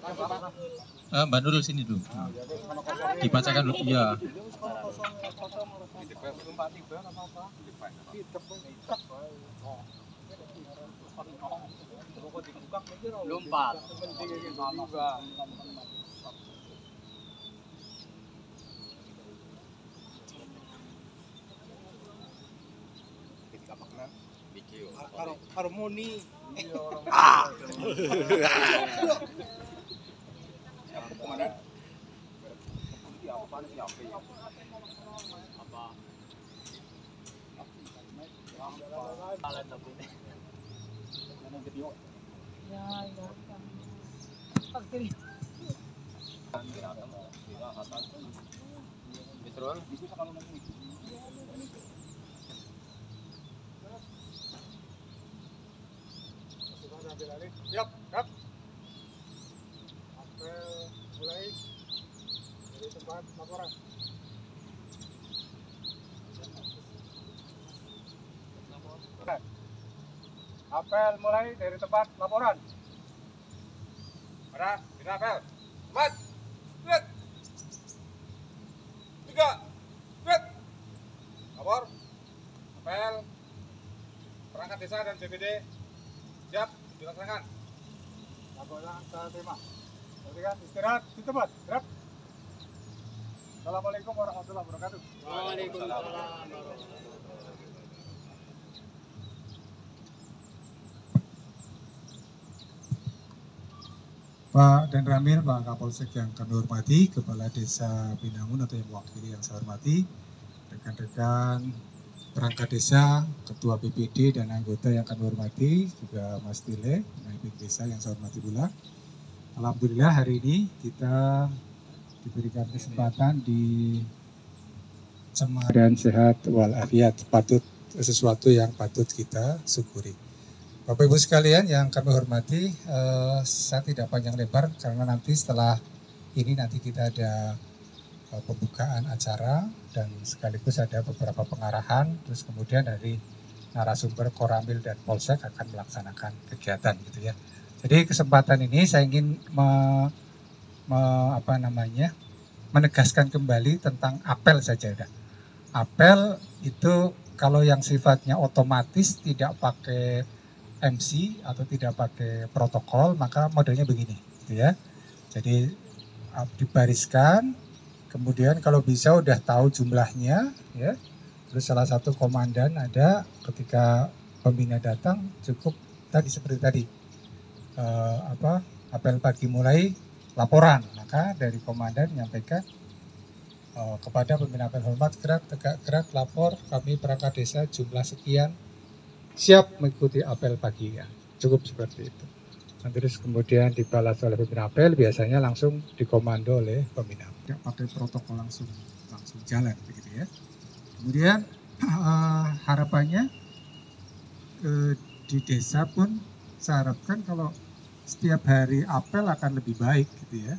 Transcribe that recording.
Eh, Mbak Nurul sini dulu. Dibacakan dulu. Iya. Lompat. harmoni Siap, siap. Apel mulai dari tempat Apel mulai dari tempat laporan. Ada, tidak apel. Tempat. Lihat. Tiga. Lihat. Lapor. Apel. Perangkat desa dan BPD siap dilaksanakan. Laporan saya terima. Berikan istirahat di tempat. Gerak. Assalamualaikum warahmatullahi wabarakatuh. Pak dan Ramil, Pak Kapolsek yang kami hormati, Kepala Desa Binangun atau yang mewakili yang saya hormati, rekan-rekan perangkat desa, Ketua BPD dan anggota yang kami hormati, juga Mas Tile, pendamping desa yang saya hormati pula. Alhamdulillah hari ini kita diberikan kesempatan di Cemar dan sehat walafiat, patut sesuatu yang patut kita syukuri. Bapak Ibu sekalian yang kami hormati, eh, saya tidak panjang lebar karena nanti setelah ini nanti kita ada eh, pembukaan acara dan sekaligus ada beberapa pengarahan, terus kemudian dari narasumber Koramil dan Polsek akan melaksanakan kegiatan gitu ya. Jadi kesempatan ini saya ingin me- me- apa namanya menegaskan kembali tentang apel saja udah. Apel itu kalau yang sifatnya otomatis tidak pakai MC atau tidak pakai protokol maka modelnya begini gitu ya. Jadi uh, dibariskan kemudian kalau bisa udah tahu jumlahnya ya. Terus salah satu komandan ada ketika pembina datang cukup tadi seperti tadi eh, apa apel pagi mulai laporan. Maka dari komandan menyampaikan eh, kepada pembina hormat gerak tegak gerak lapor kami perangkat desa jumlah sekian siap mengikuti apel pagi ya cukup seperti itu. Nanti terus kemudian dibalas oleh pembina apel biasanya langsung dikomando oleh pembina tidak pakai protokol langsung langsung jalan begitu ya. Kemudian eh, harapannya eh, di desa pun saya harapkan kalau setiap hari apel akan lebih baik gitu ya